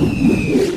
Música